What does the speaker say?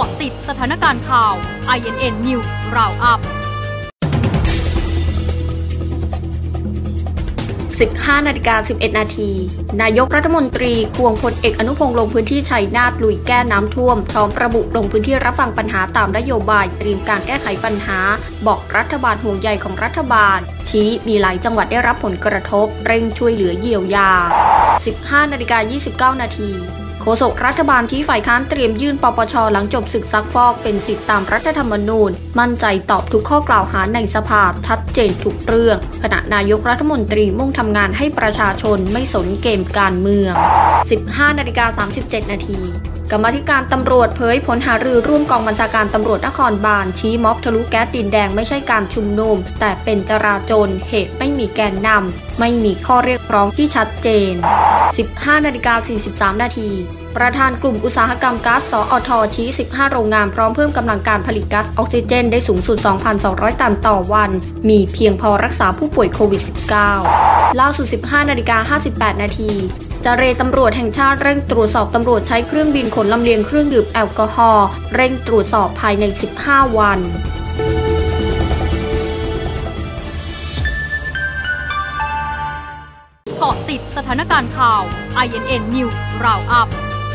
าะติดสถานการณ์ข่าว INN News Roundup 15นาฬิกา11 นาที นายกรัฐมนตรีควงพลเอกอนุพงษ์ลงพื้นที่ชัยนาทลุยแก้น้ำท่วม พร้อมระบุลงพื้นที่รับฟังปัญหาตามนโยบายเตรียมการแก้ไขปัญหา บอกรัฐบาลห่วงใยของรัฐบาล ชี้มีหลายจังหวัดได้รับผลกระทบ เร่งช่วยเหลือเยียวยา 15นาฬิกา29 นาที โฆษกรัฐบาลที่ฝ่ายค้านเตรียมยื่นปปชหลังจบศึกซักฟอกเป็นสิทธิตามรัฐธรรมนูญ มั่นใจตอบทุกข้อกล่าวหาในสภาชัดเจนทุกเรื่อง ขณะนายกรัฐมนตรีมุ่งทำงานให้ประชาชนไม่สนเกมการเมือง 15นาฬิกา37 นาที กรรมธิการตำรวจเผยผลหารือร่วมกองบัญชาการตำรวจนครบาลชี้ม็อบทะลุแก๊สดินแดงไม่ใช่การชุมนุม แต่เป็นจราจรเหตุไม่มีแกนนำไม่มีข้อเรียกร้องที่ชัดเจน 15นาฬิกา43 นาทีประธานกลุ่มอุตสาหกรรมก๊าซสอทชี้ 15 โรงงานพร้อมเพิ่มกำลังการผลิตก๊าซออกซิเจนได้สูงสุด 2,200 ตันต่อวัน มีเพียงพอรักษาผู้ป่วยโควิด -19 ล่าสุด 15 นาฬิกา 58 นาที จเรตำรวจแห่งชาติเร่งตรวจสอบตำรวจใช้เครื่องบินขนลำเลียงเครื่องดื่มแอลกอฮอล์เร่งตรวจสอบภายใน 15 วันเกาะติดสถานการณ์ข่าว INN News Roundup